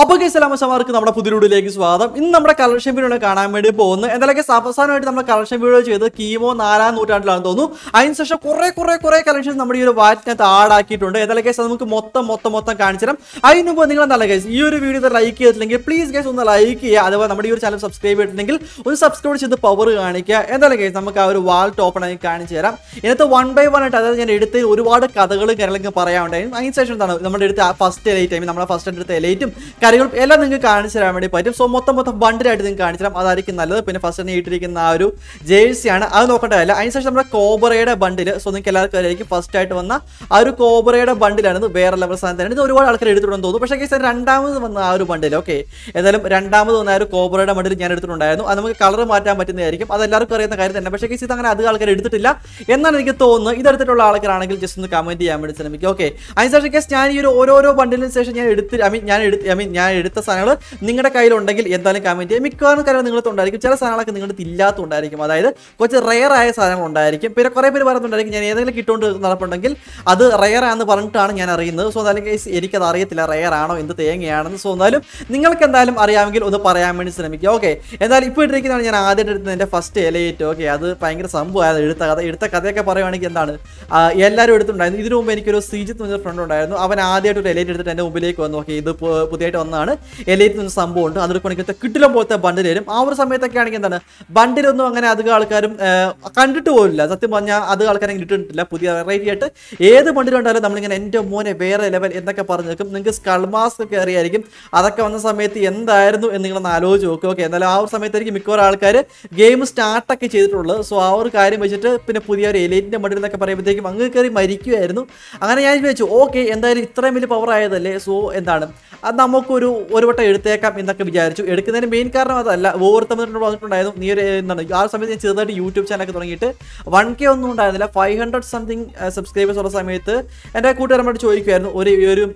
അപ്പോൾ സലാമസമാർക്ക് നമ്മുടെ പുതിയ വീഡിയോയിലേക്ക് സ്വാഗതം. ഇന്ന് നമ്മുടെ കളക്ഷൻ വീഡിയോ കാണാൻ വേണ്ടി പോകുന്നത് എന്തായാലും അവസാനമായിട്ട് നമ്മൾ കളക്ഷൻ വീഡിയോ ചെയ്ത് കീമോ നാലാം നൂറ്റാണ്ടിലാണെന്ന് തോന്നുന്നു. അതിനുശേഷം കുറെ കുറെ കുറെ കളക്ഷൻ നമ്മുടെ ഈ ഒരു വാറ്റിനകത്ത് ആടാക്കിയിട്ടുണ്ട് ഏതായാലും കേസ് നമുക്ക് മൊത്തം മൊത്തം മൊത്തം കാണിച്ചു തരാം. അതിന് മുമ്പ് നിങ്ങൾ നല്ല കേസ് ഈ ഒരു വീഡിയോ ലൈക്ക് ചെയ്തിട്ടില്ലെങ്കിൽ പ്ലീസ് കേസ് ഒന്ന് ലൈക്ക് ചെയ്യുക. അഥവാ നമ്മുടെ ഈ ഒരു ചാനൽ സബ്സ്ക്രൈബ് ചെയ്തിട്ടുണ്ടെങ്കിൽ ഒന്ന് സബ്സ്ക്രൈബ് ചെയ്ത് പവർ കാണിക്കുക. എന്തായാലും കേസ് നമുക്ക് ആ ഒരു വാൾ ടോപ്പൺ ആയി കാണിച്ചു തരാം. ഇതിനകത്ത് വൺ ബൈ വൺ ആയിട്ട് അതായത് ഞാൻ എടുത്ത് ഒരുപാട് കഥകളും കാര്യങ്ങളൊക്കെ പറയാനുണ്ടായിരുന്നു അതിനുശേഷം എന്താണ്? നമ്മുടെ അടുത്ത് ഫസ്റ്റ് എലൈറ്റ് ഐ നമ്മുടെ ഫസ്റ്റ് എടുത്ത എലൈറ്റും കാര്യങ്ങളും എല്ലാം നിങ്ങൾക്ക് കാണിച്ചു തരാൻ വേണ്ടി പറ്റും. സോ മൊത്തം മൊത്തം ബണ്ടിലായിട്ട് നിങ്ങൾക്ക് കാണിച്ചു തരാം. അതായിരിക്കും നല്ലത്. പിന്നെ ഫസ്റ്റ് തന്നെ ഇട്ടിരിക്കുന്ന ആ ഒരു ജേഴ്സിയാണ് അത് നോക്കേണ്ടതല്ല അതിനുശേഷം നമ്മുടെ കോബറയുടെ ബണ്ടിൽ സോ നിങ്ങൾക്ക് എല്ലാവർക്കും ആയിരിക്കും ഫസ്റ്റ് ആയിട്ട് വന്ന ആ ഒരു കോബറയുടെ ബണ്ടിലാണ് വേറെ ലെവൽ സാധനം തന്നെ ഇത് ഒരുപാട് ആൾക്കാർ എടുത്തിട്ടുണ്ടെന്ന് തോന്നുന്നു. പക്ഷേ കേസ് രണ്ടാമത് വന്ന ആ ഒരു ബണ്ടിൽ ഓക്കെ ഏതായാലും രണ്ടാമത് വന്ന ആ ഒരു കോബറയുടെ ബണ്ടിൽ ഞാൻ എടുത്തിട്ടുണ്ടായിരുന്നു. അത് നമുക്ക് കളർ മാറ്റാൻ പറ്റുന്നതായിരിക്കും. അത് എല്ലാവർക്കും അറിയുന്ന കാര്യം തന്നെ. പക്ഷേ കേസ് ഇത് അങ്ങനെ അധികം ആൾക്കാർ എടുത്തിട്ടില്ല. എന്നാണ് എനിക്ക് തോന്നുന്നത്. ഇതെടുത്തിട്ടുള്ള ആൾക്കാരാണെങ്കിൽ ജസ്റ്റ് ഒന്ന് കമന്റ് ചെയ്യാൻ വേണ്ടി ശ്രമിക്കും ഓക്കെ അതിനുശേഷം കേസ് ഞാൻ ഈ ഒരു ഓരോരോ ബണ്ടിലിന് ശേഷം ഞാൻ എടുത്ത് ഐ മീൻ ഞാൻ എടുത്ത് ഐ മീൻ ഞാൻ എടുത്ത സാധനങ്ങൾ നിങ്ങളുടെ കയ്യിലുണ്ടെങ്കിൽ എന്തായാലും കമന്റ് ചെയ്യാം. മിക്കവാറും കാര്യങ്ങൾ നിങ്ങളുടെ ഉണ്ടായിരിക്കും. ചില സാധനങ്ങളൊക്കെ നിങ്ങളുടെ ഇല്ലാത്തതുണ്ടായിരിക്കും അതായത് കുറച്ച് റെയർ ആയ സാധനങ്ങൾ ഉണ്ടായിരിക്കും. പിന്നെ കുറേ പേര് പറയുന്നുണ്ടായിരിക്കും ഞാൻ ഏതെങ്കിലും കിട്ടുകൊണ്ട് നടപ്പുണ്ടെങ്കിൽ അത് റെയർ ആണെന്ന് പറഞ്ഞിട്ടാണ് ഞാൻ അറിയുന്നത്. സോ എന്തായാലും കേസ് എനിക്കത് അറിയത്തില്ല. റെയർ ആണോ? എന്ത് തേങ്ങയാണെന്ന്? സോ എന്തായാലും നിങ്ങൾക്ക് എന്തായാലും അറിയാമെങ്കിൽ ഒന്ന് പറയാൻ വേണ്ടി ശ്രമിക്കുക. ഓക്കെ എന്തായാലും ഇപ്പോൾ ഇട്ടിരിക്കുന്നതാണ് ഞാൻ ആദ്യം എടുത്തത് എന്റെ ഫസ്റ്റ് എലൈറ്റ് ഓക്കെ അത് ഭയങ്കര സംഭവമായത് എടുത്ത കഥ. എടുത്ത കഥയൊക്കെ പറയുവാണെങ്കിൽ എന്താണ്? എല്ലാവരും എടുത്തുണ്ടായിരുന്നു ഇതിനു മുമ്പ് എനിക്കൊരു സീജിത്ത് എന്നൊരു ഫ്രണ്ട് ഉണ്ടായിരുന്നു. അവൻ ആദ്യമായിട്ട് ഒരു എലൈറ്റ് എടുത്തിട്ട് എന്റെ മുമ്പിലേക്ക് വന്നു. ഓക്കെ ഇത് പുതിയതായിട്ട് വന്നതാണ് എലൈറ്റ് എന്ന സംഭവം ഉണ്ട് അതൊരു പണിക്കത്തെ കിട്ടിലും പോലത്തെ ബണ്ടിൽ വരും. ആ ഒരു സമയത്തൊക്കെ ആണെങ്കിൽ എന്താണ്? ബണ്ടിലൊന്നും അങ്ങനെ അധികം ആൾക്കാരും കണ്ടിട്ട് പോലില്ല സത്യം പറഞ്ഞാൽ അത് ആൾക്കാരെ കിട്ടിയിട്ടില്ല പുതിയ വെറൈറ്റി ആയിട്ട് ഏത് ബണ്ടിലുണ്ടായാലും നമ്മളിങ്ങനെ എന്റെ മോനെ വേറെ ലെവൽ എന്നൊക്കെ പറഞ്ഞു നിൽക്കും. നിങ്ങൾക്ക് സ്കൾമാസ് ഒക്കെ അറിയായിരിക്കും. അതൊക്കെ വന്ന സമയത്ത് എന്തായിരുന്നു എന്ന് നിങ്ങളൊന്ന് ആലോചിച്ച് നോക്കുക ഓക്കെ എന്നാലും ആ ഒരു സമയത്തായിരിക്കും മിക്കവാറും ആൾക്കാർ ഗെയിം സ്റ്റാർട്ടൊക്കെ ചെയ്തിട്ടുള്ളത്. സോ ആ ഒരു കാര്യം വെച്ചിട്ട് പിന്നെ പുതിയ ഒരു എലൈറ്റിന്റെ ബണ്ടിൽ എന്നൊക്കെ പറയുമ്പോഴത്തേക്കും അങ്ങ് കയറി മരിക്കുമായിരുന്നു അങ്ങനെ ഞാൻ വിചാരിച്ചു ഓക്കെ എന്തായാലും ഇത്രയും വലിയ പവർ ആയതല്ലേ? സോ എന്താണ്? അത് നമുക്കൊരു ഒരു വട്ടം എടുത്തേക്കാം എന്നൊക്കെ വിചാരിച്ചു. എടുക്കുന്നതിന് മെയിൻ കാരണം അതല്ല. ഓരോരുത്തർ പറഞ്ഞിട്ടുണ്ടായിരുന്നു നീ ഒരു എന്താണ് ആ സമയത്ത് ഞാൻ ചെറുതായിട്ട് യൂട്യൂബ് ചാനലൊക്കെ തുടങ്ങിയിട്ട് വൺ കെ ഒന്നും ഉണ്ടായിരുന്നില്ല. ഫൈവ് ഹൺഡ്രഡ് സംതിങ് സബ്സ്ക്രൈബേഴ്സ് ഉള്ള സമയത്ത് എന്റെ കൂട്ടുകാരന്മാരോട് ചോദിക്കുമായിരുന്നു ഒരു ഒരു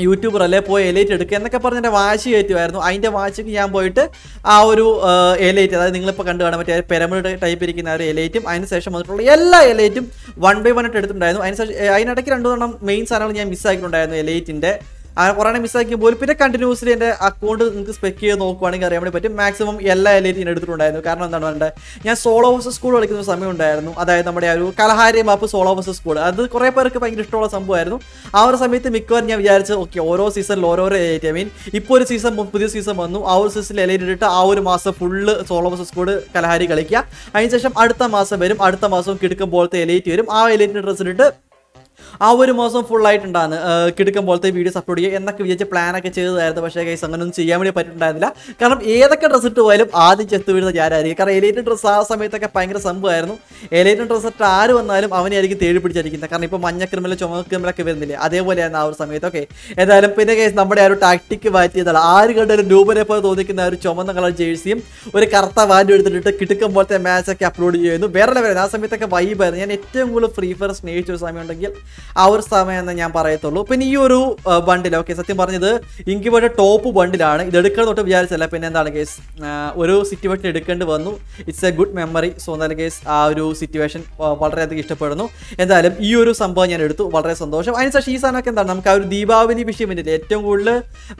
യൂട്യൂബർ അല്ലേ പോയി എലൈറ്റ് എടുക്കുക എന്നൊക്കെ പറഞ്ഞ് എന്റെ വാശി കയറ്റുമായിരുന്നു അതിന്റെ വാശിക്ക് ഞാൻ പോയിട്ട് ആ ഒരു എലൈറ്റ് അതായത് നിങ്ങളിപ്പോൾ കണ്ടു കാണാൻ പറ്റിയ പെരമിഡ് ടൈപ്പ് ഇരിക്കുന്ന ഒരു എലൈറ്റും അതിന് ശേഷം വന്നിട്ടുള്ള എല്ലാ എലൈറ്റും വൺ ബൈ വൺ ആയിട്ട് എടുത്തിട്ടുണ്ടായിരുന്നു. അതിന് ശേഷം അതിനിടയ്ക്ക് രണ്ടു തവണ മെയിൻ സാധനങ്ങൾ ഞാൻ മിസ്സാക്കിയിട്ടുണ്ടായിരുന്നു എലൈറ്റിന്റെ ആ കുറേ മിസ്സാക്കിയപ്പോൾ പിന്നെ കണ്ടിന്യൂസ്ലി എന്റെ അക്കൗണ്ട് നിങ്ങൾക്ക് സ്പെക് ചെയ്ത് നോക്കുവാണെങ്കിൽ അറിയാൻ വേണ്ടി പറ്റും. മാക്സിമം എല്ലാ എലൈറ്റും ഞാൻ എടുത്തിട്ടുണ്ടായിരുന്നു. കാരണം എന്താണ് പറഞ്ഞത് ഞാൻ സോളോ വേഴ്സസ് സ്കൂൾ കളിക്കുന്ന സമയം ഉണ്ടായിരുന്നു. അതായത് നമ്മുടെ ആ ഒരു Kalahari map solo versus squad അത് കുറേ പേർക്ക് ഭയങ്കര ഇഷ്ടമുള്ള സംഭവമായിരുന്നു. ആ ഒരു സമയത്ത് മിക്കവാറും ഞാൻ വിചാരിച്ചു ഓക്കെ ഓരോ സീസണിൽ ഓരോരോ എലൈറ്റ് ഐ മീൻ ഇപ്പോൾ ഒരു സീസൺ പുതിയ സീസൺ വന്നു. ആ ഒരു സീസണിൽ എലൈറ്റ് ഇട്ടിട്ട് ആ ഒരു മാസം full solo versus squad Kalahari കളിക്കുക. അതിനുശേഷം അടുത്ത മാസം വരും. അടുത്ത മാസം കിടക്കുമ്പോഴത്തെ എലൈറ്റ് വരും. ആ എലൈറ്റിന്റെ ഡ്രസ്സ് ഇട്ടിട്ട് ആ ഒരു മാസം ഫുൾ കിടക്കം പോലത്തെ വീഡിയോസ് അപ്ലോഡ് ചെയ്യുക എന്നൊക്കെ വിചാരിച്ച് പ്ലാനൊക്കെ ചെയ്തതായിരുന്നു. പക്ഷേ കൈസ് അങ്ങനെയൊന്നും ചെയ്യാൻ വേണ്ടി പറ്റിയിട്ടുണ്ടായിരുന്നില്ല. കാരണം ഏതൊക്കെ ഡ്രസ്സ് ഇട്ട് പോയാലും ആദ്യം ചെത്ത് വീഴുന്ന ഞാനായിരിക്കും. കാരണം എലൈറ്റ് ഡ്രസ്സ് ആ സമയത്തൊക്കെ ഭയങ്കര സംഭവമായിരുന്നു. എലൈറ്റ് ഡ്രസ്സ് ഇട്ട് ആര് വന്നാലും അവനെയായിരിക്കും തേടി പിടിച്ചിരിക്കുന്നത്. കാരണം ഇപ്പോൾ മഞ്ഞ ചുമക്രിമിലൊക്കെ വരുന്നില്ലേ? അതേപോലെയാണ് ആ ഒരു സമയത്ത്. ഓക്കെ ഏതായാലും പിന്നെ കേസ് നമ്മുടെ ആ ഒരു ടാക്ടിക്ക് മാറ്റിയതാണ് ആര് കണ്ടാലും രൂപനെ പോലെ തോന്നിക്കുന്ന ഒരു ചുമന്ന കളർ ജേഴ്സിയും ഒരു കറുത്ത വാൻഡ് എടുത്തിട്ട് കിടക്കം പോലത്തെ മാച്ചൊക്കെ അപ്ലോഡ് ചെയ്യുന്നു. വേറെ ലെവലായിരുന്നു ആ സമയത്തൊക്കെ വൈബായിരുന്നു ഞാൻ ഏറ്റവും കൂടുതൽ ഫ്രീ ഫയർ സ്നേഹിച്ച ഒരു സമയം ഉണ്ടെങ്കിൽ ആ ഒരു സമയം എന്ന് ഞാൻ പറയത്തുള്ളൂ. പിന്നെ ഈ ഒരു ബണ്ടിൽ ഓക്കെ സത്യം പറഞ്ഞത് ഇൻക്യുബേറ്റർ ടോപ്പ് ബണ്ടിലാണ് ഇത് എടുക്കണം തൊട്ട് വിചാരിച്ചല്ല പിന്നെ എന്താണ് കേസ് ഒരു സിറ്റുവേഷൻ എടുക്കേണ്ടി വന്നു. It's a good memory so എന്തായാലും കേസ് ആ ഒരു സിറ്റുവേഷൻ വളരെയധികം ഇഷ്ടപ്പെടുന്നു. എന്തായാലും ഈ ഒരു സംഭവം ഞാൻ എടുത്തു. വളരെ സന്തോഷം. അതിനുശേഷം ഈ സാധനമൊക്കെ എന്താണ്? നമുക്ക് ആ ഒരു ദീപാവലി വിഷയം വേണ്ടിയില്ല ഏറ്റവും കൂടുതൽ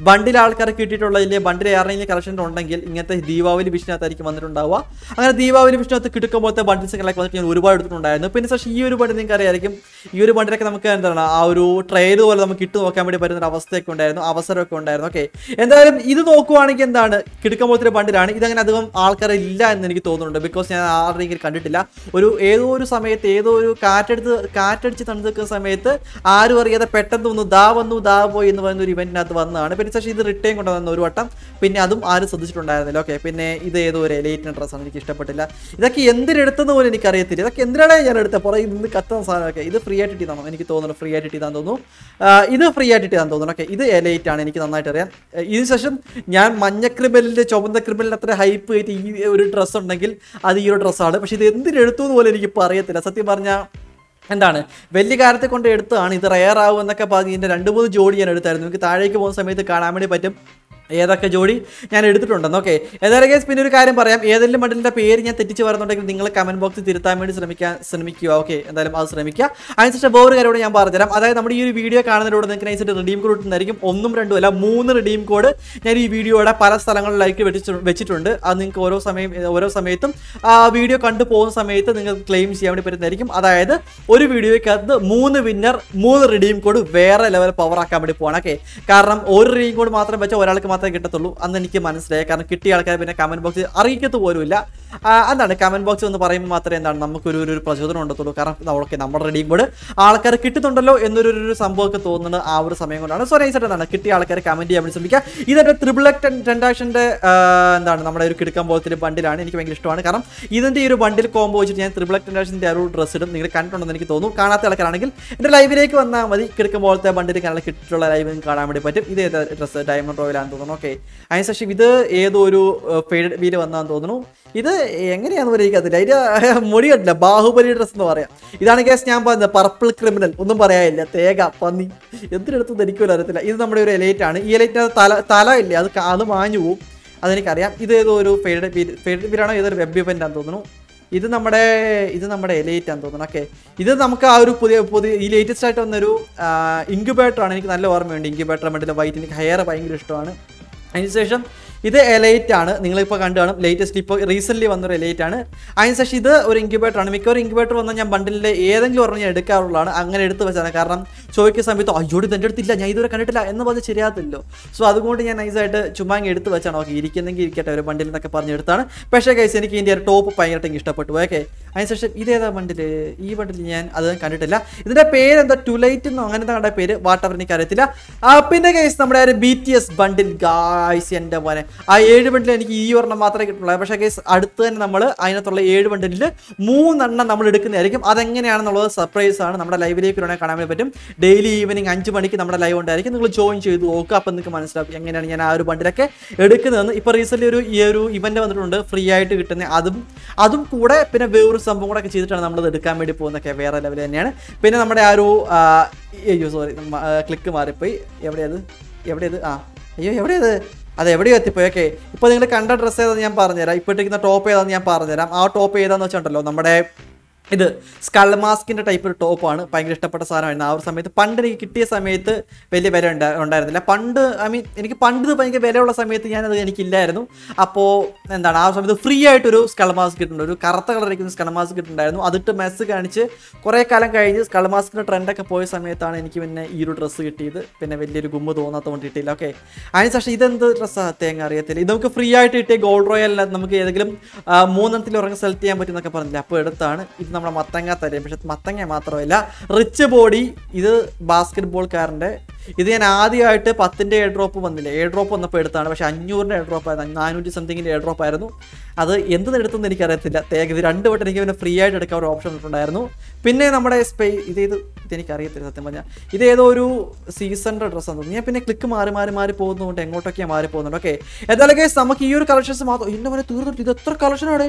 ബണ്ടിൽ ആൾക്കാരെ കിട്ടിയിട്ടുള്ള ഇല്ലേ? ബണ്ടിൽ ആരുടെങ്കിലും കളക്ഷൻ ഉണ്ടെങ്കിൽ ഇങ്ങനത്തെ ദീപാവലി വിഷയത്തിനകത്തായിരിക്കും വന്നിട്ടുണ്ടാവുക. അങ്ങനെ ദീപാവലി വിഷയത്ത് കിടക്കുമ്പോഴത്തെ കളക്ട് വന്നിട്ട് ഞാൻ ഒരുപാട് എടുത്തിട്ടുണ്ടായിരുന്നു. പിന്നെ ശേഷം ഈ ഒരു ബണ്ടിൽ നിങ്ങൾക്ക് അറിയായിരിക്കും ഈ ഒരു ബണ്ടിലൊക്കെ നമുക്ക് എന്താണ് ആ ഒരു ട്രെയിൽ പോലെ നമുക്ക് ഇട്ട് നോക്കാൻ വേണ്ടി പറ്റുന്ന ഒരു അവസ്ഥയൊക്കെ ഉണ്ടായിരുന്നു അവസരമൊക്കെ ഉണ്ടായിരുന്നു. ഓക്കെ എന്തായാലും ഇത് നോക്കുവാണെങ്കിൽ എന്താണ് കിടക്കുമ്പോഴത്തെ ബണ്ടിലാണ് ഇതങ്ങനെ അധികം ആൾക്കാരെ ഇല്ല എന്ന് എനിക്ക് തോന്നുന്നുണ്ട്. ബിക്കോസ് ഞാൻ ആരുടെയെങ്കിലും കണ്ടിട്ടില്ല. ഒരു ഏതോ ഒരു സമയത്ത് ഏതോ ഒരു കാറ്റെടുത്ത് കാറ്റടിച്ച് തണുത്ത് നിൽക്കുന്ന സമയത്ത് ആരും അറിയാതെ പെട്ടെന്ന് വന്നു ദാ വന്നു ദാ പോയി എന്ന് പറയുന്ന ഒരു ഇവന്റിനകത്ത് വന്നതാണ്. പിന്നെ ശേഷം ഇത് റിട്ടേൺ കൊണ്ടുവന്ന ഒരു വട്ടം. പിന്നെ അതും ആരും ശ്രദ്ധിച്ചിട്ടുണ്ടായിരുന്നില്ല. ഓക്കെ പിന്നെ ഇത് ഏതോ ഒരു ലേറ്റ് ഡ്രസ്സാണ് എനിക്ക് ഇഷ്ടപ്പെട്ടില്ല. ഇതൊക്കെ എന്തിനെടുത്തെന്ന് പോലും എനിക്കറിയത്തില്ല. ഇതൊക്കെ എന്തിനാണ് ഞാൻ എടുത്തത്? പുറകെ നിന്ന് കത്തുന്ന സാധനമൊക്കെ. ഇത് ഫ്രീ ആയിട്ട് ഇട്ടിതാണോ എനിക്ക് തോന്നുന്നു ഫ്രീ ആയിട്ട് ഇതാന്ന് തോന്നുന്നു. ഇത് ഫ്രീ ആയിട്ട് ഇതാന്ന് തോന്നുന്നു. ഓക്കെ ഇത് എലൈറ്റ് ആണ് എനിക്ക് നന്നായിട്ട് അറിയാം. ഇതിന് ശേഷം ഞാൻ മഞ്ഞ ക്രിമിനലിന്റെ ചുവന്ന ക്രിമിനലിന്റെ അത്ര ഹൈപ്പ് ആയിട്ട് ഈ ഒരു ഡ്രസ്സ് ഉണ്ടെങ്കിൽ അത് ഈ ഒരു ഡ്രസ്സാണ് പക്ഷേ ഇത് എന്തിനെടുത്തു എന്ന് പോലും എനിക്ക് അറിയത്തില്ല സത്യം പറഞ്ഞാൽ എന്താണ്? വലിയ കാര്യത്തെ കൊണ്ട് എടുത്താണ് ഇത് റയർ ആവും എന്നൊക്കെ പറഞ്ഞ് ഇതിന്റെ രണ്ട് മൂന്ന് ജോഡി ഞാൻ എടുത്തായിരുന്നു. നിങ്ങൾക്ക് താഴേക്ക് പോകുന്ന സമയത്ത് കാണാൻ വേണ്ടി പറ്റും. ഏതൊക്കെ ജോഡി ഞാൻ എടുത്തിട്ടുണ്ടെന്ന്. ഓക്കെ ഏതായാലും കേസ് പിന്നെ ഒരു കാര്യം പറയാം. ഏതെങ്കിലും മണ്ഡലിന്റെ പേര് ഞാൻ തെറ്റിച്ച് പറയുന്നുണ്ടെങ്കിൽ നിങ്ങൾ കമന്റ് ബോക്സിൽ തിരുത്താൻ വേണ്ടി ശ്രമിക്കാൻ ശ്രമിക്കുക. ഓക്കെ എന്തായാലും അത് ശ്രമിക്കുക. അതിനുശേഷം വേറൊരു കാര്യം ഞാൻ പറഞ്ഞുതരാം. അതായത് നമ്മുടെ ഈ ഒരു വീഡിയോ കാണുന്നതിലൂടെ നിങ്ങൾക്ക് നൈസായിട്ട് റിഡീം കോഡ് ഇട്ടുന്നതായിരിക്കും ഒന്നും രണ്ടും അല്ല മൂന്ന് റിഡീം കോഡ് ഞാൻ ഈ വീഡിയോയുടെ പല സ്ഥലങ്ങളിലേക്ക് വെച്ച് വെച്ചിട്ടുണ്ട്. അത് നിങ്ങൾക്ക് ഓരോ സമയം ഓരോ സമയത്തും ആ വീഡിയോ കണ്ടു പോകുന്ന സമയത്ത് നിങ്ങൾക്ക് ക്ലെയിം ചെയ്യാൻ വേണ്ടി പറ്റുന്നതായിരിക്കും. അതായത് ഒരു വീഡിയോയ്ക്കകത്ത് മൂന്ന് വിന്നർ മൂന്ന് റിഡീം കോഡ് വേറെ ലെവൽ പവർ ആക്കാൻ വേണ്ടി പോകണം ഓക്കെ കാരണം ഒരു റിഡീം കോഡ് മാത്രം വെച്ചാൽ ഒരാൾക്ക് മാത്രമേ കിട്ടത്തുള്ളൂ അന്ന് എനിക്ക് മനസ്സിലായി. കാരണം കിട്ടിയ ആൾക്കാർ പിന്നെ കമന്റ് ബോക്സ് അറിയിക്കത്ത് പോലുമില്ല. എന്താണ് കമന്റ് ബോക്സ് എന്ന് പറയുമ്പോൾ മാത്രമേ എന്താണ് നമുക്കൊരു ഒരു പ്രചോദനം ഉണ്ടത്തുള്ളൂ. കാരണം ഓക്കെ നമ്മുടെ റെഡിയും കൂടെ ആൾക്കാർ കിട്ടുന്നുണ്ടല്ലോ എന്നൊരു ഒരു- സംഭവമൊക്കെ തോന്നുന്നത് ആ ഒരു സമയം കൊണ്ടാണ്. സോ നൈസായിട്ട് എന്താണ് കിട്ടിയ ആൾക്കാർ കമന്റ് ചെയ്യാൻ വേണ്ടി ശ്രമിക്കുക. ഇതെന്റെ ത്രിബിൾ ടെൻഡാക്ഷന്റെ എന്താണ് നമ്മുടെ ഒരു കിടക്കാൻ പോലത്തെ ബണ്ടിലാണ്. എനിക്ക് ഭയങ്കര ഇഷ്ടമാണ്. കാരണം ഇതിന്റെ ഈ ഒരു ബണ്ടിൽ കോംബോ വെച്ചിട്ട് ഞാൻ ത്രിബിൾ ടെൻഡാക്ഷന്റെ ആ ഒരു ഡ്രസ്സ് ഇടും. നിങ്ങൾ കണ്ടിട്ടുണ്ടെന്ന് എനിക്ക് തോന്നുന്നു. കാണാത്ത ആൾക്കാരാണെങ്കിൽ എന്റെ ലൈവിലേക്ക് വന്നാൽ മതി. കിടക്കുമ്പോഴത്തെ ബണ്ടിൽ കാണാൻ കിട്ടിയിട്ടുള്ള ലൈവ് കാണാൻ വേണ്ടി പറ്റും. ഇതേ ഡ്രസ്സ് ഡയമണ്ട് റോയിലാണെന്ന് തോന്നുന്നു. ഓക്കെ അതിനുശേഷം ഇത് ഏതോ ഒരു ഫെയ്ഡ് വീൽ വന്നാന്ന് തോന്നുന്നു. ഇത് എങ്ങനെയാണെന്ന് പറയുക അതിന്റെ മൊഴി കണ്ടില്ല ബാഹുബലി ഡ്രസ് എന്ന് പറയാം. ഇതാണ് കേസ് ഞാൻ പറഞ്ഞത്. പർപ്പിൾ ക്രിമിനൽ ഒന്നും പറയാനില്ല. തേഗ പന്നി. എന്തിനടുത്തും ധരിക്കുമല്ലോ അറിയത്തില്ല. ഇത് നമ്മുടെ ഒരു എലൈറ്റ് ആണ്. ഈ എലൈറ്റ് തല തല ഇല്ലേ? അത് അത് മാഞ്ഞു പോവും. അതെനിക്കറിയാം. ഇത് ഏതോ ഒരു ഫെയ്ഡ് ഫെയ്ഡ് വീലാണോ ഏതൊരു വെബ് ഇവന്റ് ആണെന്ന് തോന്നുന്നു. ഇത് നമ്മുടെ ഇത് നമ്മുടെ എലൈറ്റാന്ന് തോന്നുന്നു. ഓക്കെ ഇത് നമുക്ക് ആ ഒരു പുതിയ പുതിയ ഈ ലേറ്റസ്റ്റ് ആയിട്ട് വന്നൊരു ഇൻക്യുബേറ്റർ ആണ്. എനിക്ക് നല്ല ഓർമ്മയുണ്ട്. ഇൻക്യുബേറ്റർ മറ്റേ വൈറ്റ് എനിക്ക് ഹെയർ ഭയങ്കര ഇഷ്ടമാണ്. അതിനുശേഷം ഇത് എലൈറ്റ് ആണ്. നിങ്ങളിപ്പോൾ കണ്ടു കാണും. ലേറ്റസ്റ്റ് ഇപ്പോൾ റീസെന്റ്ലി വന്നൊരു എലൈറ്റ് ആണ്. അതിനുശേഷം ഇത് ഒരു ഇൻക്യുബേറ്റർ ആണ്. മിക്കവാറും ഇൻക്യുബേറ്റർ വന്നാൽ ഞാൻ ബണ്ടിലെ ഏതെങ്കിലും ഒരെണ്ണം ഞാൻ എടുക്കാറുള്ളതാണ്. അങ്ങനെ എടുത്ത് വെച്ചാണ് കാരണം ചോദിക്കുന്ന സമയത്ത് അയ്യോ ഇത് എന്റെ അടുത്തില്ല. ഞാൻ ഇതുവരെ കണ്ടിട്ടില്ല. എന്ന് പറഞ്ഞ് ശരിയാകത്തില്ലോ. സോ അതുകൊണ്ട് ഞാൻ നൈസായിട്ട് ചുമ്മാ എടുത്ത് വെച്ചാണ്. ഓക്കെ ഇരിക്കുന്നെങ്കിൽ ഇരിക്കട്ടെ ഒരു ബണ്ടിൽ എന്നൊക്കെ പറഞ്ഞെടുത്താണ് പക്ഷേ കൈസ് എനിക്ക് ഇതിന്റെ ഒരു ടോപ്പ് ഭയങ്കരമായിട്ട് ഇഷ്ടപ്പെട്ടു. ഓക്കെ അതിനുശേഷം ഇതേതാ ബണ്ടിൽ ഈ ബണ്ടിൽ ഞാൻ അത് കണ്ടിട്ടില്ല. ഇതിന്റെ പേര് എന്താ ടുലൈറ്റ് എന്നോ അങ്ങനത്തെ കണ്ട പേര്? വാട്ടവർ എനിക്ക് അറിയത്തില്ല പിന്നെ കൈസ് നമ്മുടെ ഒരു B T S bundle guys എന്റെ പോലെ ആ ഏഴ് ബണ്ടിൽ എനിക്ക് ഈ ഒരെണ്ണം മാത്രമേ കിട്ടുള്ളൂ പക്ഷേ കേസ് അടുത്ത് തന്നെ നമ്മൾ അതിനകത്തുള്ള ഏഴ് ബണ്ടിലിൽ മൂന്നെണ്ണം നമ്മൾ എടുക്കുന്നതായിരിക്കും. അതെങ്ങനെയാണെന്നുള്ളത് സർപ്രൈസ് ആണ്. നമ്മുടെ ലൈവിലേക്ക് വേണമെങ്കിൽ കാണാൻ പറ്റും. ഡെയിലി ഈവനിങ് അഞ്ച് മണിക്ക് നമ്മുടെ ലൈവ് ഉണ്ടായിരിക്കും. നിങ്ങൾ ജോയിൻ ചെയ്ത് നോക്കുക അപ്പം നിങ്ങൾക്ക് മനസ്സിലാക്കും എങ്ങനെയാണ് ഞാൻ ആ ഒരു ബണ്ടിലൊക്കെ എടുക്കുന്നതെന്ന്. ഇപ്പോൾ റീസെന്റ് ഒരു ഈ ഒരു ഇവന്റ് വന്നിട്ടുണ്ട്. ഫ്രീ ആയിട്ട് കിട്ടുന്ന അതും അതും കൂടെ പിന്നെ വേറൊരു സംഭവം കൂടെ ഒക്കെ ചെയ്തിട്ടാണ് നമ്മളത് എടുക്കാൻ വേണ്ടി പോകുന്നതൊക്കെ വേറെ ലെവൽ തന്നെയാണ്. പിന്നെ നമ്മുടെ ആ ഒരു അയ്യോ സോറി ക്ലിക്ക് മാറിപ്പോയി. എവിടെയത്? എവിടെയത്? ആ അയ്യോ എവിടെയത്? അത് എവിടെയോ എത്തിപ്പോയി. ഓക്കെ ഇപ്പോൾ നിങ്ങൾ കണ്ട ഡ്രസ്സ് ഏതാണെന്ന് ഞാൻ പറഞ്ഞുതരാം. ഇപ്പോൾ ഇട്ടിരിക്കുന്ന ടോപ്പ് ഏതാണെന്ന് ഞാൻ പറഞ്ഞുതരാം. ആ ടോപ്പ് ഏതാണെന്ന് വെച്ചിട്ടുണ്ടല്ലോ നമ്മുടെ ഇത് സ്കൾ മാസ്കിന്റെ ടൈപ്പ് ഒരു ടോപ്പാണ് ഭയങ്കര ഇഷ്ടപ്പെട്ട സാധനമായിരുന്നു. ആ ഒരു സമയത്ത് പണ്ട് എനിക്ക് കിട്ടിയ സമയത്ത് വലിയ വില ഉണ്ടാ ഉണ്ടായിരുന്നില്ല. പണ്ട് ഐ മീൻ എനിക്ക് പണ്ട് ഇത് ഭയങ്കര വിലയുള്ള സമയത്ത് ഞാനത് എനിക്കില്ലായിരുന്നു. അപ്പോൾ എന്താണ് ആ സമയത്ത് ഫ്രീ ആയിട്ടൊരു സ്കൾ മാസ്ക് കിട്ടുന്നുണ്ട് ഒരു കറുത്ത കളർ ഇരിക്കുന്ന സ്കൾ മാസ്ക് കിട്ടുന്നുണ്ടായിരുന്നു അതിട്ട് മെസ്സ് കാണിച്ച് കുറേ കാലം കഴിഞ്ഞ് സ്കൾ മാസ്കിന്റെ ട്രെൻഡൊക്കെ പോയ സമയത്താണ് എനിക്ക് പിന്നെ ഈ ഒരു ഡ്രസ്സ് കിട്ടിയത്. പിന്നെ വലിയൊരു ഗുമ്മ് തോന്നാത്തതുകൊണ്ട് കിട്ടിയില്ല. ഓക്കെ അതിന് ശേഷം ഇതെന്ത് ഡ്രസ്സാണ് തേങ്ങ അറിയത്തില്ല. ഇത് നമുക്ക് ഫ്രീ ആയിട്ട് കിട്ടിയ ഗോൾഡ് റോയലിനകത്ത് നമുക്ക് ഏതെങ്കിലും മൂന്നെണ്ണത്തിൽ ഉറങ്ങി സെലക്ട് ചെയ്യാൻ പറ്റുമെന്നൊക്കെ പറഞ്ഞില്ല? അപ്പോൾ എടുത്താണ്. ഇത് നമ്മുടെ മത്തങ്ങ തരും. പക്ഷെ മത്തങ്ങ മാത്രമല്ല റിച്ച് ബോഡി ഇത് ബാസ്കറ്റ് ബോൾക്കാരന്റെ ഇത് ഞാൻ ആദ്യമായിട്ട് പത്തിന്റെ എയർ ഡ്രോപ്പ് വന്നില്ല? എയർ ഡ്രോപ്പ് വന്നപ്പോൾ എടുത്താണ്. പക്ഷേ അഞ്ഞൂറിന്റെ എയർ ഡ്രോപ്പ് ആയിരുന്നു നാനൂറ്റി സംതിങ്ങിന്റെ എയർ ഡ്രോപ്പ് ആയിരുന്നു. അത് എന്ത് എടുത്തെന്ന് എനിക്കറിയത്തില്ല. തേക്ക് ഇത് രണ്ട് വട്ടം എനിക്ക് പിന്നെ ഫ്രീ ആയിട്ട് എടുക്കാൻ ഒരു ഓപ്ഷൻ ഉണ്ടായിരുന്നു പിന്നെ നമ്മുടെ സ്പേ ഇത് ഇത് ഇതെനിക്കറിയത്തില്ല സത്യം പറഞ്ഞാൽ. ഇത് ഏതോ ഒരു സീസണിന്റെ ഡ്രസ്സാണ് തോന്നുന്നു ഞാൻ പിന്നെ ക്ലിക്ക് മാറി മാറി മാറി പോകുന്നതുകൊണ്ട് എങ്ങോട്ടൊക്കെയാണ് മാറി പോകുന്നുണ്ട് ഓക്കെ എന്തായാലും നമുക്ക് ഈ ഒരു കളക്ഷൻസ് മാത്രം ഇന്ന പോലെ തീർന്നിട്ട് ഇത് എത്ര കളക്ഷനാണ്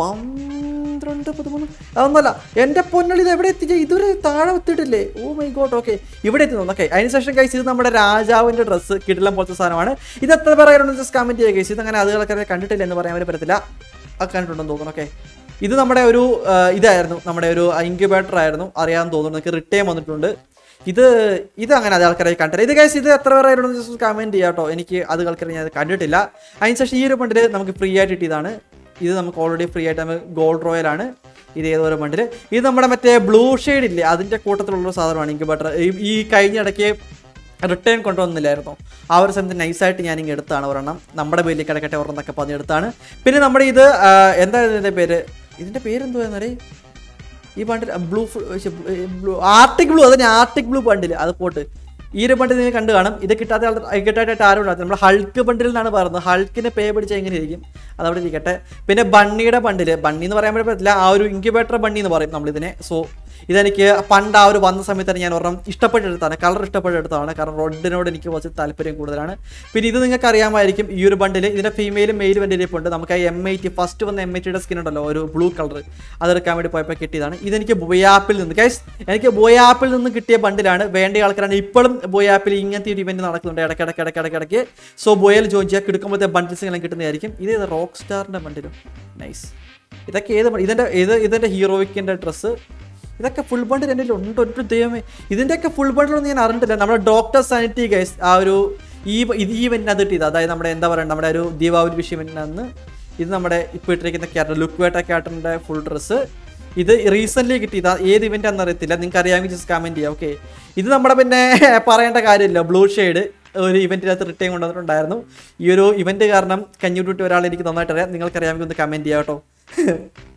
പന്ത്രണ്ട് പതിമൂന്ന്. അതൊന്നല്ല എന്റെ പൊന്നളി ഇത് എവിടെ എത്തിച്ച? ഇതുവരെ താഴെ എത്തിയിട്ടില്ലേ? ഓ മൈ ഗോഡ് ഓക്കെ ഇവിടെ എത്തി ഓക്കെ അതിനുശേഷം കഴിച്ച് ഇത് നമ്മുടെ രാജാവിന്റെ ഡ്രസ്സ് കിടിലം പോലത്തെ സാധനമാണ്. ഇത് എത്ര പറയാനുണ്ട് ജസ്റ്റ് കമന്റ് ചെയ്യുക കഴിച്ച് ഇത് അങ്ങനെ അതുകളൊക്കെ കണ്ടിട്ടില്ല എന്ന് പറയാൻ പറ്റത്തില്ല. ആ കണ്ടിട്ടുണ്ടെന്ന് തോന്നുന്നു ഓക്കെ ഇത് നമ്മുടെ ഒരു ഇതായിരുന്നു നമ്മുടെ ഒരു ഇൻക്യുബേറ്റർ ആയിരുന്നു. അറിയാമെന്ന് തോന്നുന്നു നിങ്ങൾക്ക് റിട്ടേൺ വന്നിട്ടുണ്ട്. ഇത് ഇത് അങ്ങനെ അത് ആൾക്കാരായി കണ്ടില്ല ഇത് കഴിച്ച് ഇത് എത്ര പേരായിരുന്നു? കമന്റ് ചെയ്യാം കേട്ടോ. എനിക്ക് അത് ആൾക്കാരെ ഞാൻ അത് കണ്ടിട്ടില്ല. അതിനുശേഷം ഈ ഒരു പണ്ടിൽ നമുക്ക് ഫ്രീ ആയിട്ട് കിട്ടിയതാണ് ഇത് നമുക്ക് ഓൾറെഡി ഫ്രീ ആയിട്ട് നമുക്ക് ഗോൾഡ് ആണ്. ഇത് ഏതോ മണ്ടിൽ ഇത് നമ്മുടെ മറ്റേ ബ്ലൂ ഷെയ്ഡ് ഇല്ലേ? അതിന്റെ കൂട്ടത്തിലുള്ള സാധനമാണ് ഇൻക്യുബേറ്റർ ഈ കഴിഞ്ഞ ഇടയ്ക്ക് റിട്ടേൺ കൊണ്ടുവന്നില്ലായിരുന്നു. ആ ഒരു സമയത്ത് നൈസായിട്ട് ഞാൻ ഇങ്ങനെ എടുത്താണ് ഒരെണ്ണം. നമ്മുടെ പേരിൽ കിടക്കട്ടെ ഒരെണ്ണം പറഞ്ഞ് എടുത്താണ്. പിന്നെ നമ്മുടെ ഇത് എന്താ ഇതിന്റെ പേര്? ഇതിന്റെ പേരെന്തുവാന്നറിയ ഈ bundle blue blue arctic blue അതിന് ആർട്ടിക് ബ്ലൂ ബണ്ടിൽ അത് പോട്ട്. ഈ ഒരു ബണ്ടിൽ നിങ്ങൾ കണ്ടു കാണും. ഇത് കിട്ടാത്ത ആൾ കിട്ടാനായിട്ട് ആരും ഉണ്ടാകും നമ്മൾ ഹൾക്ക് ബണ്ടിൽ എന്നാണ് പറയുന്നത്. ഹൾക്കിന് പേ പിടിച്ചാൽ എങ്ങനെ ഇരിക്കും? അതവിടെ ഇരിക്കട്ടെ. പിന്നെ ബണ്ണിയുടെ ബണ്ടിൽ ബണ്ണി എന്ന് പറയാൻ പറ്റില്ല. ആ ഒരു ഇൻക്യുബേറ്റർ ബണ്ണി എന്ന് പറയും നമ്മളിതിനെ. സോ ഇതെനിക്ക് പണ്ട് ആ ഒരു വന്ന സമയത്ത് തന്നെ ഞാൻ ഒരെണ്ണം ഇഷ്ടപ്പെട്ടെടുത്താണ്. കളർ ഇഷ്ടപ്പെട്ടെടുത്താണ് കാരണം റെഡിനോട് എനിക്ക് കുറച്ച് താല്പര്യം കൂടുതലാണ്. പിന്നെ ഇത് നിങ്ങൾക്ക് അറിയാമായിരിക്കും ഈ ഒരു ബണ്ടിൽ ഇതിന്റെ ഫീമെയിലും മെയിൽ എന്റെ ഇരിപ്പുണ്ട് നമുക്ക് ആ എം ഐ ടി ഫസ്റ്റ് വന്ന എം ഐ ടിയുടെ സ്കിൻ ഉണ്ടല്ലോ ഒരു ബ്ലൂ കളർ അതെടുക്കാൻ വേണ്ടി പോയപ്പോൾ കിട്ടിയതാണ്. ഇതെനിക്ക് ബോയാപ്പിൽ നിന്ന് ഗൈസ് എനിക്ക് ബോയാപ്പിൽ നിന്ന് കിട്ടിയ ബണ്ടിലാണ് വേണ്ട ആൾക്കാരാണ് ഇപ്പോഴും ബോയാപ്പിൽ ഇങ്ങനത്തെ ഒരു ഇവന്റ് നടക്കുന്നുണ്ട്. ഇടയ്ക്കിടയ്ക്ക് ഇടയ്ക്കിടയ്ക്ക് ഇടയ്ക്ക് സോ ബോയൽ ജോയിൻ ചെയ്യാൻ കിടക്കുമ്പോഴത്തെ ബണ്ടിൽസ് എല്ലാം കിട്ടുന്നതായിരിക്കും. ഇത് റോക്ക് സ്റ്റാറിന്റെ ബണ്ടിലും നൈസ് ഇതൊക്കെ ഏത് ഇതിന്റെ ഇത് ഇതിന്റെ ഹീറോയ്ക്കിന്റെ ഡ്രസ്സ് ഇതൊക്കെ ഫുൾ ബണ്ടിൽ എന്റെ ഉണ്ട് ഒരു ദൈവമേ. ഇതിന്റെയൊക്കെ ഫുൾ ബണ്ടിലൊന്നും ഞാൻ അറിഞ്ഞിട്ടില്ല. നമ്മുടെ ഡോക്ടർ സാനിറ്റി ഗൈസ് ആ ഒരു ഈ ഇത് ഈ ഇവന്റിനകത്ത് കിട്ടിയത് അതായത് നമ്മുടെ എന്താ പറയുക നമ്മുടെ ഒരു ദീപാവലി വിഷു ഇവന്റിനകത്ത് ഇത് നമ്മുടെ ഇപ്പോൾ ഇട്ടിരിക്കുന്ന ക്യാരക്ടർ ലുക്വേട്ട ക്യാരക്ടറിന്റെ ഫുൾ ഡ്രസ്സ് ഇത് റീസെന്റ്ലി കിട്ടിയത് ഏത് ഇവന്റ് ആണെന്ന് അറിയത്തില്ല. നിങ്ങൾക്ക് അറിയാമെങ്കിൽ ജസ്റ്റ് കമന്റ് ചെയ്യാം ഓക്കെ ഇത് നമ്മുടെ പിന്നെ പറയേണ്ട കാര്യമില്ല. ബ്ലൂ ഷെയ്ഡ് ഒരു ഇവന്റിനകത്ത് റിട്ടേൺ കൊണ്ടുവന്നിട്ടുണ്ടായിരുന്നു. ഈ ഒരു ഇവന്റ് കാരണം കഞ്ഞൂട്ടിട്ട് ഒരാൾ എനിക്ക് നന്നായിട്ട് അറിയാം. നിങ്ങൾക്കറിയാമെങ്കിൽ ഒന്ന് കമന്റ് ചെയ്യാം കേട്ടോ.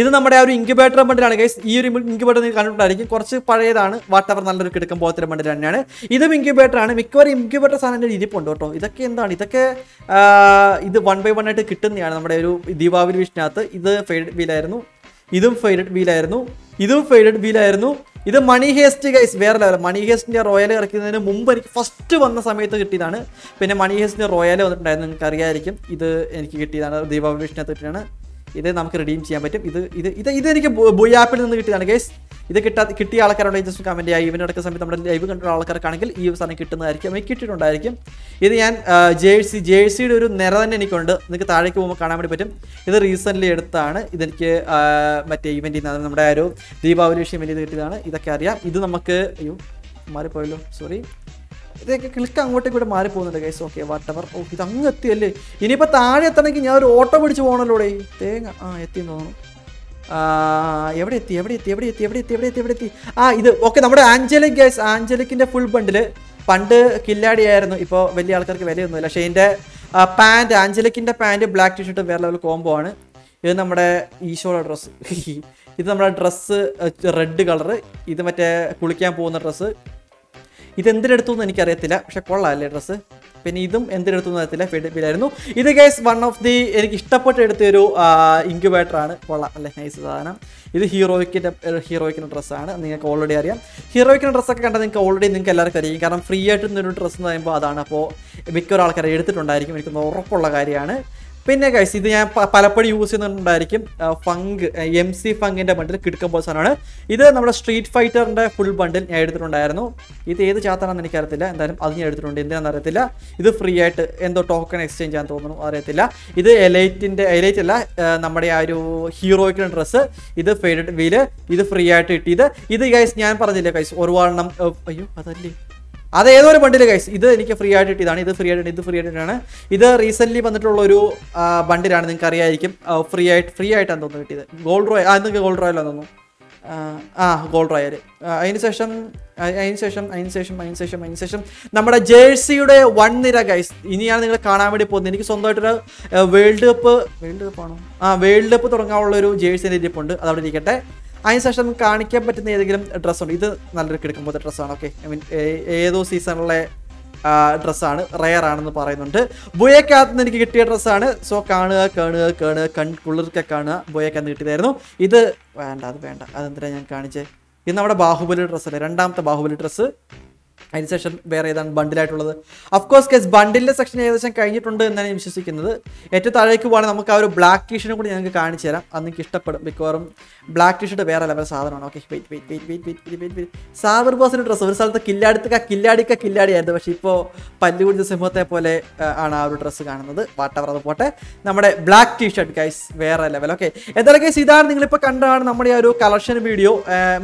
ഇത് നമ്മുടെ ആ ഒരു ഇൻക്യുബേറ്റർ ബണ്ടിലാണ് ഗൈസ് ഈ ഒരു ഇൻക്യുബേറ്റർ നിങ്ങൾ കണ്ടിട്ടുണ്ടായിരിക്കും. കുറച്ച് പഴയതാണ്. വാട്ടവർ നല്ലൊരു കിടക്കും പോലത്തെ ബണ്ടിൽ തന്നെയാണ്. ഇതും ഇൻക്യുബേറ്റർ ആണ്. മിക്കവാറും ഇൻക്യുബേറ്റർ സാധനം ഇരിപ്പുണ്ട് കേട്ടോ. ഇതൊക്കെ എന്താണ്? ഇതൊക്കെ ഇത് വൺ ബൈ വൺ ആയിട്ട് കിട്ടുന്നതാണ് നമ്മുടെ ഒരു ദീപാവലി വിഷിനകത്ത് ഇത് ഫെയ്ഡ് വീലായിരുന്നു ഇതും ഫെയ്ഡഡ് വീലായിരുന്നു ഇതും ഫെയ്ഡഡ് വീലായിരുന്നു ഇത് മണി ഹേസ്റ്റ് ഗൈസ് വേറെ ലെവൽ മണി ഹേസ്റ്റിന്റെ റോയൽ ഇറക്കുന്നതിന് മുമ്പ് എനിക്ക് ഫസ്റ്റ് വന്ന സമയത്ത് കിട്ടിയതാണ്. പിന്നെ മണി ഹേസ്റ്റിന്റെ റോയൽ വന്നിട്ടുണ്ടായിരുന്നു. നിങ്ങൾക്ക് അറിയാമായിരിക്കും ഇത് എനിക്ക് കിട്ടിയതാണ്. ദീപാവലി വിഷിനകത്ത് കിട്ടിയാണ് ഇത് നമുക്ക് റിഡീം ചെയ്യാൻ പറ്റും. ഇത് ഇത് ഇത് ഇത് എനിക്ക് ആപ്പിൽ നിന്ന് കിട്ടിയതാണ് ഗൈസ് ഇത് കിട്ടാ കിട്ടിയ ആൾക്കാരുണ്ടെങ്കിൽ ജസ്റ്റ് കമന്റ് ചെയ്യുക ഇവന്റെ അടുത്ത സമയത്ത് നമ്മുടെ ലൈവ് കണ്ടുള്ള ആൾക്കാർക്കാണെങ്കിൽ ഈ സാധനം കിട്ടുന്നതായിരിക്കും എനിക്ക് കിട്ടിയിട്ടുണ്ടായിരിക്കും. ഇത് ഞാൻ ജേഴ്സി ജേഴ്സിയുടെ ഒരു നിര തന്നെ എനിക്കുണ്ട്. നിങ്ങൾക്ക് താഴേക്ക് പോകുമ്പോൾ കാണാൻ വേണ്ടി പറ്റും. ഇത് റീസെന്റ്ലി എടുത്താണ്. ഇതെനിക്ക് മറ്റേ ഇവന്റിൽ നിന്ന് നമ്മുടെ ഒരു ദീപാവലി വിഷയം വേണ്ടി കിട്ടിയതാണ്. ഇതൊക്കെ അറിയാം. ഇത് നമുക്ക് അയ്യോ മാറിപ്പോയല്ലോ. സോറി ഇതൊക്കെ ക്ലിക്ക് അങ്ങോട്ടേക്ക് ഇവിടെ മാറി പോകുന്നുണ്ട് ഗൈസ് ഓക്കെ വാട്ടവർ ഓ ഇത് അങ്ങ് എത്തിയല്ലേ? ഇനിയിപ്പോൾ താഴെ എത്തണമെങ്കിൽ ഞാൻ ഒരു ഓട്ടോ പിടിച്ച് പോകണല്ലോ ഇവിടെ തേങ്ങ. ആ എത്തിയെന്ന് തോന്നുന്നു. എവിടെ എത്തി? എവിടെ എത്തി? എവിടെ എത്തി? എവിടെ എത്തി? എവിടെ എത്തി? എവിടെ എത്തി? ആ ഇത്. ഓക്കെ നമ്മുടെ ആഞ്ചലിക് ഗൈസ് ആഞ്ചലിക്കിന്റെ ഫുൾ ബണ്ടിൽ പണ്ട് കില്ലാടിയായിരുന്നു. ഇപ്പോൾ വലിയ ആൾക്കാർക്ക് വിലയൊന്നുമില്ല. പക്ഷേ ഇതിന്റെ പാന്റ് ആഞ്ചലിക്കിന്റെ പാന്റ് ബ്ലാക്ക് ടീഷർട്ട് വേറെ ലെവൽ കോംബോ ആണ്. ഇത് നമ്മുടെ ഈശോയുടെ ഡ്രസ്സ് ഇത് നമ്മുടെ ഡ്രസ്സ് റെഡ് കളറ് ഇത് മറ്റേ കുളിക്കാൻ പോകുന്ന ഡ്രസ്സ് ഇത് എന്തിനെടുത്തു എന്ന് എനിക്കറിയത്തില്ല. പക്ഷെ കൊള്ളാമല്ലേ ഡ്രസ്സ് പിന്നെ ഇതും എന്തിനെടുത്തു എന്ന് അറിയത്തില്ല. ഫീഡ്ബിലായിരുന്നു ഇത് ഗൈസ് വൺ ഓഫ് ദി എനിക്ക് ഇഷ്ടപ്പെട്ട് എടുത്തൊരു ഇൻക്യുബേറ്റർ ആണ്. കൊള്ളാം. അല്ലേ? നൈസ് സാധനം. ഇത് ഹീറോയ്ക്കിന്റെ ഹീറോയ്ക്കിന്റെ ഡ്രസ്സാണ് നിങ്ങൾക്ക് ഓൾറെഡി അറിയാം. ഹീറോയ്ക്കിന്റെ ഡ്രസ്സൊക്കെ കണ്ടാൽ നിങ്ങൾക്ക് ഓൾറെഡി നിങ്ങൾക്ക് എല്ലാവർക്കും അറിയാം. കാരണം ഫ്രീ ആയിട്ട് ഒരു ഡ്രസ്സ് എന്ന് പറയുമ്പോൾ അതാണ്. അപ്പോൾ മിക്ക ഒരാൾക്കാരെ എടുത്തിട്ടുണ്ടായിരിക്കും. എനിക്കൊന്ന് ഉറപ്പുള്ള കാര്യമാണ്. പിന്നെ ഗൈസ് ഇത് ഞാൻ പലപ്പോഴും യൂസ് ചെയ്യുന്നുണ്ടായിരിക്കും ഫങ്ക് എം സി ഫങ്കിന്റെ ബണ്ടിൽ കിടക്കാൻ കിടക്കുമ്പോൾ സാധനമാണ്. ഇത് നമ്മുടെ സ്ട്രീറ്റ് ഫൈറ്ററിന്റെ ഫുൾ ബണ്ടിൽ ഞാൻ എടുത്തിട്ടുണ്ടായിരുന്നു. ഇത് ഏത് ചാത്താണെന്ന് എനിക്കറിയത്തില്ല. എന്തായാലും അത് ഞാൻ എടുത്തിട്ടുണ്ട്. എന്തിനാണെന്ന് അറിയത്തില്ല. ഇത് ഫ്രീ ആയിട്ട് എന്തോ ടോക്കൺ എക്സ്ചേഞ്ച് ചെയ്യാൻ തോന്നുന്നു. അറിയത്തില്ല. ഇത് എലൈറ്റിന്റെ എലൈറ്റ് അല്ല നമ്മുടെ ആ ഒരു ഹീറോയ്ക്കുള്ള ഡ്രസ്സ് ഇത് ഫെയ്ഡഡ് വീൽ ഇത് ഫ്രീ ആയിട്ട് കിട്ടിയത്. ഇത് ഗൈസ് ഞാൻ പറഞ്ഞില്ലേ ഗൈസ് ഒരുപാടെണ്ണം ഏ, അയ്യോ അതല്ലേ? അത് ഏതോ ഒരു ബണ്ടിൽ കൈസ് ഇത് എനിക്ക് ഫ്രീ ആയിട്ട് ഇതാണ് ഇത് ഫ്രീ ആയിട്ട് ഇത് ഫ്രീ ആയിട്ടാണ് ഇത് റീസെന്റ് വന്നിട്ടുള്ള ഒരു ബണ്ടിലാണ് നിങ്ങൾക്ക് അറിയായിരിക്കും. ഫ്രീ ആയിട്ട് ഫ്രീ ആയിട്ടാണ് തോന്നുന്നു കിട്ടിയത്. ഗോൾഡ് റോയൽ ആ നിങ്ങൾക്ക് ഗോൾഡ് റോയലാണ് തോന്നുന്നു. ആ, ഗോൾഡ് റോയൽ അതിന് ശേഷം അതിന് ശേഷം അതിന് ശേഷം അതിന് ശേഷം അതിന് ശേഷം. നമ്മുടെ ജേഴ്സിയുടെ വൺ നിര ഗൈസ് ഇനിയാണ് നിങ്ങൾ കാണാൻ വേണ്ടി പോകുന്നത്. എനിക്ക് സ്വന്തമായിട്ടൊരു വേൾഡ് കപ്പ് വേൾഡ് കപ്പ് ആണോ ആ വേൾഡ് കപ്പ് തുടങ്ങാനുള്ള ഒരു ജേഴ്സിന്റെ ഇരിപ്പുണ്ട്. അതവിടെ ഇരിക്കട്ടെ. അതിനുശേഷം കാണിക്കാൻ പറ്റുന്ന ഏതെങ്കിലും ഡ്രസ്സുണ്ട് ഇത് നല്ലൊരു കിടക്കുമ്പോഴത്തെ ഡ്രസ്സാണ് ഓക്കെ ഐ മീൻ ഏതോ സീസണിലെ ഡ്രസ്സാണ് റയർ ആണെന്ന് പറയുന്നുണ്ട്. ബുയക്കകത്ത് നിന്ന് എനിക്ക് കിട്ടിയ ഡ്രസ്സാണ് സോ കാണുക കാണുക കാണുക കൺ കുളിർക്കെ കാണുക ബുയക്കകത്ത് കിട്ടിയതായിരുന്നു. ഇത് വേണ്ട അത് വേണ്ട. അതെന്തിനാണ് ഞാൻ കാണിച്ചേ? ഇത് നമ്മുടെ ബാഹുബലി ഡ്രസ്സല്ലേ രണ്ടാമത്തെ ബാഹുബലി ഡ്രസ്സ് അതിന് ശേഷം വേറെ ഏതാണ് ബണ്ടിലായിട്ടുള്ളത്? അഫ്കോഴ്സ് കേസ് ബണ്ടിലിന്റെ സെക്ഷൻ ഏകദേശം കഴിഞ്ഞിട്ടുണ്ട് എന്നാണ് ഞാൻ വിശ്വസിക്കുന്നത്. ഏറ്റവും താഴേക്ക് പോകണമെങ്കിൽ നമുക്ക് ആ ഒരു ബ്ലാക്ക് ടീഷർട്ടും കൂടി ഞങ്ങൾക്ക് കാണിച്ചു തരാം. അന്ന് നിങ്ങൾക്ക് ഇഷ്ടപ്പെടും. മിക്കവാറും ബ്ലാക്ക് ടീഷർട്ട് വേറെ ലെവൽ സാധനമാണ്. Okay wait wait wait wait wait wait wait സാബർ ബോസിന് ഡ്രസ്സ് ഒരു സ്ഥലത്ത് കില്ലാടിക്ക കില്ലാടിക്ക കില്ലാടിയായിരുന്നു. പക്ഷേ ഇപ്പോൾ പല്ലുകുടിച്ച സിംഹത്തെ പോലെ ആണ് ആ ഒരു ഡ്രസ്സ് കാണുന്നത്. വാട്ടവർ അത് പോട്ടെ. നമ്മുടെ ബ്ലാക്ക് ടീഷർട്ട് ഗൈസ് വേറെ ലെവൽ ഓക്കെ എന്തായാലും ഗൈസ് ഇതാണ് നിങ്ങളിപ്പോൾ കണ്ടതാണ് നമ്മുടെ ആ ഒരു കളക്ഷൻ വീഡിയോ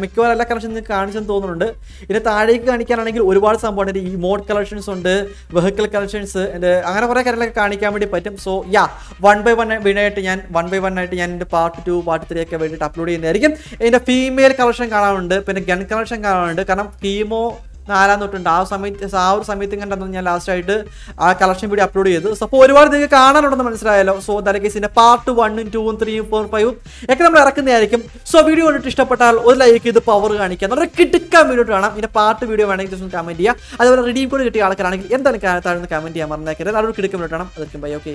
മിക്കവാറും എല്ലാ കളക്ഷൻ നിങ്ങൾക്ക് കാണിച്ചെന്ന് തോന്നുന്നുണ്ട്. ഇതിന് താഴേക്ക് കാണിക്കാനാണെങ്കിൽ ഒരുപാട് സംഭവമുണ്ട് ഈ മോഡ് കളക്ഷൻസ് ഉണ്ട് വെഹിക്കിൾ കളക്ഷൻസ് അങ്ങനെ കുറേ കാര്യങ്ങളൊക്കെ കാണിക്കാൻ വേണ്ടി പറ്റും. So yeah one by one വീണായിട്ട് ഞാൻ വൺ ബൈ വൺ ആയിട്ട് ഞാൻ എന്റെ പാർട്ട് ടു പാർട്ട് ത്രീ ഒക്കെ വേണ്ടിയിട്ട് അപ്ലോഡ് ചെയ്യുന്നതായിരിക്കും. എന്റെ ഫീമെയിൽ കളക്ഷൻ കാണാനുണ്ട് പിന്നെ ഗൺ കളക്ഷൻ കാണാനുണ്ട് കാരണം കീമോ നാലാം തൊട്ടുണ്ട്. ആ സമയത്ത് ആ ഒരു സമയത്ത് കണ്ടെന്ന് ഞാൻ ലാസ്റ്റ് ആയിട്ട് ആ കളക്ഷൻ വീഡിയോ അപ്ലോഡ് ചെയ്തു. സോ അപ്പോൾ ഒരുപാട് നിങ്ങൾക്ക് കാണാനുണ്ടെന്ന് മനസ്സിലായല്ലോ. സോ ദലക്കേസിന്റെ പാർട്ട് വണ്ണും ടൂവും ത്രീയും ഫോർ ഫൈവും ഒക്കെ നമ്മൾ ഇറക്കുന്നതായിരിക്കും. സോ വീഡിയോ കണ്ടിട്ട് ഇഷ്ടപ്പെട്ടാൽ ഒരു ലൈക്ക് ചെയ്ത് പവർ കാണിക്കുക നമ്മുടെ കിടുക്കാൻ വീഡിയോ കാണാം. ഇതിന്റെ പാർട്ട് വീഡിയോ വേണമെങ്കിൽ ജസ്റ്റ് കമന്റ് ചെയ്യുക അതുപോലെ റിഡീം കോഡ് കിട്ടിയ ആൾക്കാരാണെങ്കിൽ എന്തായാലും താഴ്ന്ന് കമന്റ് ചെയ്യാൻ മറന്നേക്കരുത്. അതൊരു കിടക്കാൻ വീഡിയോ കാണാം. അതൊക്കെ ബൈ ഓക്കെ